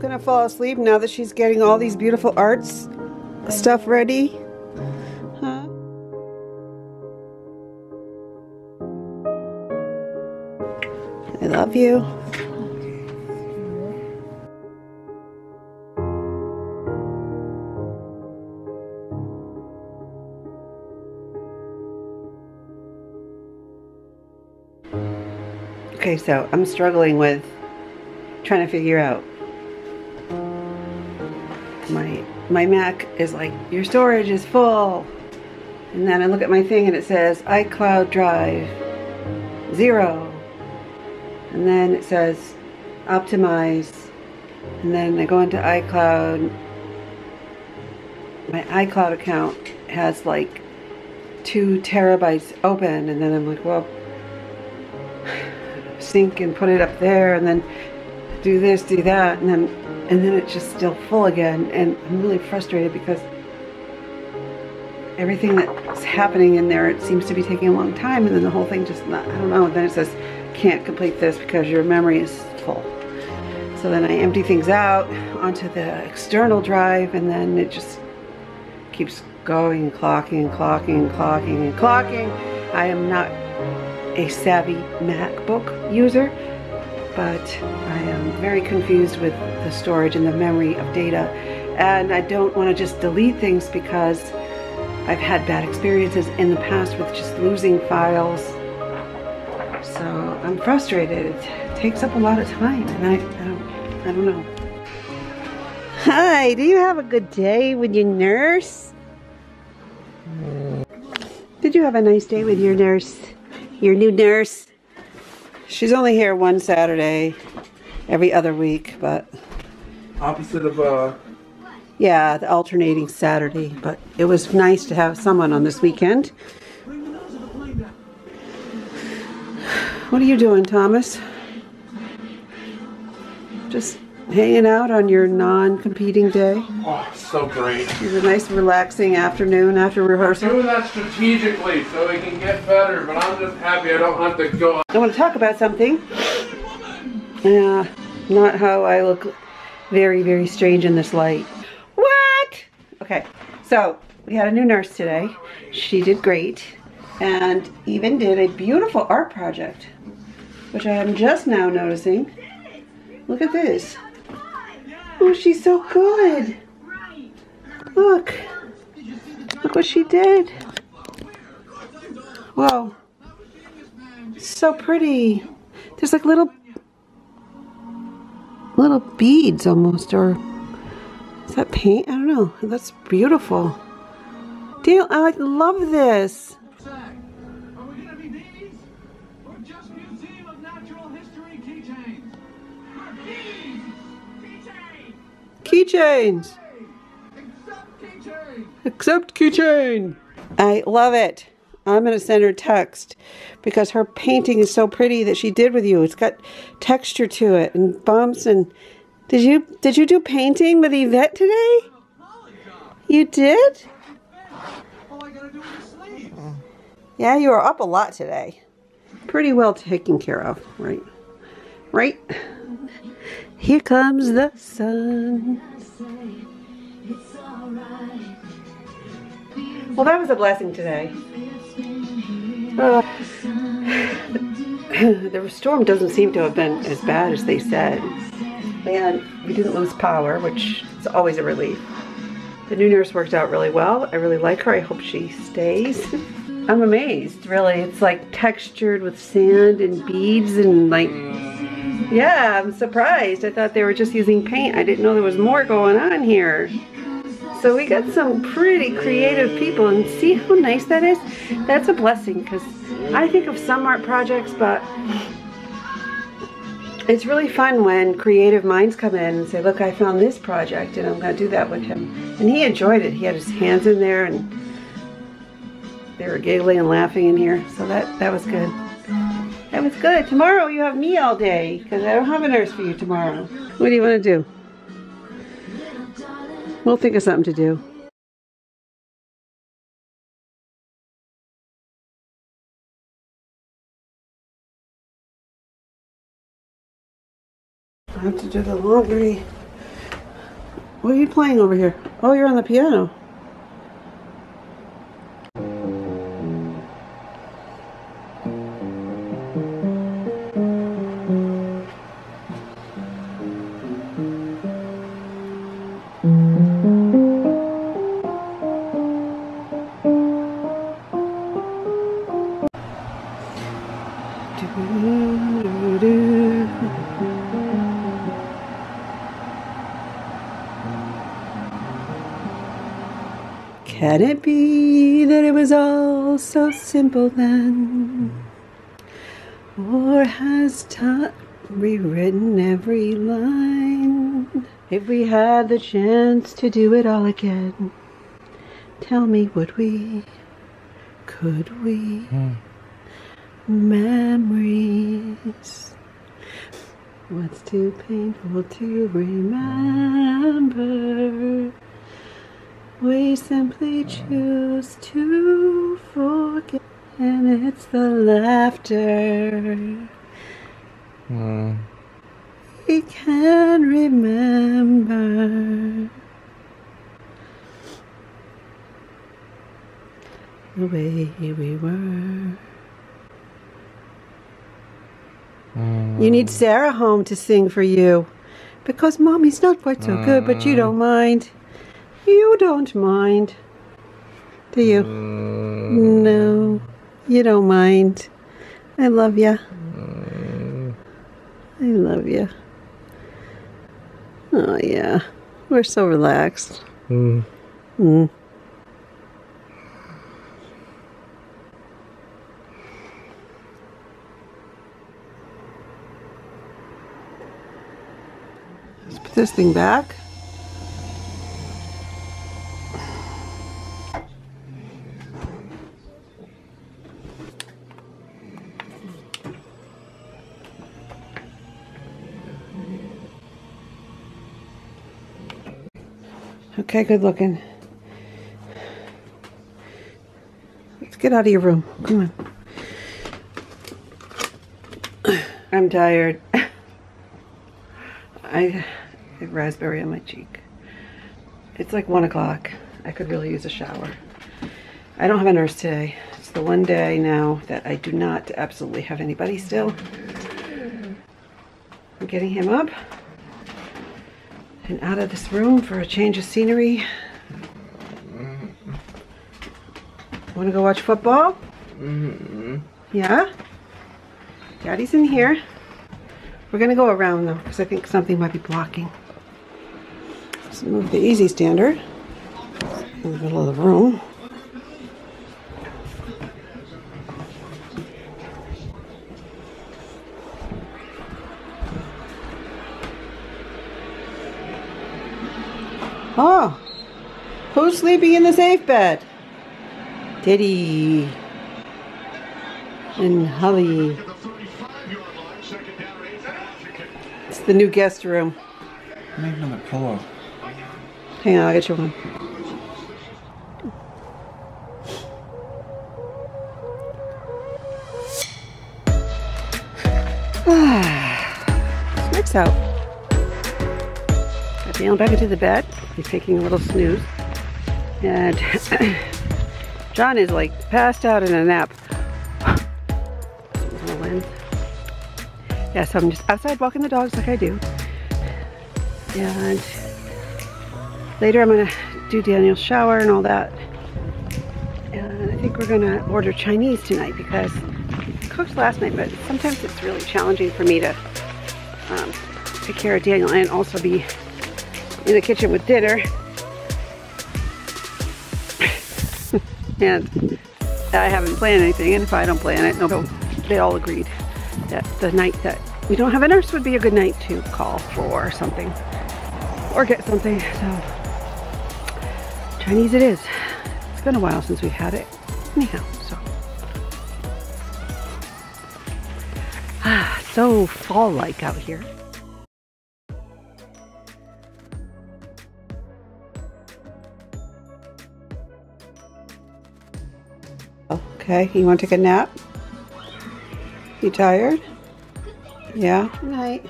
gonna fall asleep now that she's getting all these beautiful arts stuff ready? Huh? I love you. Okay, so I'm struggling with trying to figure out my Mac is like your storage is full. And then I look at my thing and it says iCloud Drive zero. And then it says optimize. And then I go into iCloud. My iCloud account has like two terabytes open. And then I'm like well sync and put it up there and then do this do that. And then and then it's just still full again and I'm really frustrated because everything that's happening in there it seems to be taking a long time and then the whole thing just not I don't know and then it says can't complete this because your memory is full. So then I empty things out onto the external drive and then it just keeps going and clocking and clocking and clocking and clocking. I am not a savvy MacBook user but I am very confused with the storage and the memory of data and I don't want to just delete things because I've had bad experiences in the past with just losing files so I'm frustrated it takes up a lot of time and I, I don't I don't know Hi, do you have a good day with your nurse? Did you have a nice day with your nurse? Your new nurse? She's only here one Saturday every other week, but Opposite of uh yeah, the alternating Saturday. But it was nice to have someone on this weekend. What are you doing, Thomas? Just hanging out on your non-competing day? oh so great. It was a nice relaxing afternoon after rehearsal. Doing that strategically so we can get better, but I'm just happy I don't have to go I want to talk about something. Yeah, not how I look very, very strange in this light. What? Okay, so we had a new nurse today. She did great and even did a beautiful art project, which I am just now noticing. Look at this. Oh, she's so good. Look. Look what she did. Whoa. So pretty. There's like little little beads almost or is that paint? I don't know. That's beautiful. Dale, I love this. Keychains! Keychains! Keychain. I love it. I'm going to send her text because her painting is so pretty that she did with you. It's got texture to it and bumps and did you did you do painting with Yvette today? You did? Yeah, you are up a lot today. Pretty well taken care of, right? Right? Here comes the sun. Well, that was a blessing today. Uh, the storm doesn't seem to have been as bad as they said. And we didn't lose power, which is always a relief. The new nurse worked out really well. I really like her. I hope she stays. I'm amazed, really. It's like textured with sand and beads and like, yeah, I'm surprised. I thought they were just using paint. I didn't know there was more going on here. So we got some pretty creative people and see how nice that is? That's a blessing because I think of some art projects, but it's really fun when creative minds come in and say, look, I found this project and I'm going to do that with him. And he enjoyed it. He had his hands in there and they were giggling and laughing in here. So that, that was good. That was good. Tomorrow you have me all day because I don't have a nurse for you tomorrow. What do you want to do? We'll think of something to do. I have to do the laundry. What are you playing over here? Oh, you're on the piano. Can it be that it was all so simple then? Or has time rewritten every line? If we had the chance to do it all again, tell me, would we? Could we? Hmm. Memories. What's too painful to remember? We simply choose to forget, and it's the laughter we can remember. The way we were. You need oh. Sarah home to sing for you. Because mommy's not quite so good, but you uh. don't mind. You don't mind. Do you? No. You don't mind. I love you. I love you. Oh, yeah. We're so relaxed. Mm. Let's put this thing back. Okay, good looking. Let's get out of your room. Come on. I'm tired. I have raspberry on my cheek. It's like one o'clock. I could really use a shower. I don't have a nurse today. It's the one day now that I do not absolutely have anybody still. I'm getting him up and out of this room for a change of scenery. Want to go watch football? Yeah? Daddy's in here. We're going to go around though because I think something might be blocking. Let's move the easy standard in the middle of the room. Oh, who's sleeping in the safe bed? Diddy and Holly. It's the new guest room. Make another pillow. Hang on, I'll get you one. Snake's out. Daniel back into the bed. He's taking a little snooze. And John is like passed out in a nap. Yeah, so I'm just outside walking the dogs like I do. And later I'm gonna do Daniel's shower and all that. And I think we're gonna order Chinese tonight because I cooked last night, but sometimes it's really challenging for me to um, take care of Daniel and also be in the kitchen with dinner. and I haven't planned anything, and if I don't plan it, no, they all agreed that the night that we don't have a nurse would be a good night to call for something or get something. So Chinese it is. It's been a while since we've had it. Anyhow, so ah, so fall-like out here. Okay, you want to take a nap? You tired? Yeah. Good night.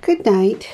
Good night.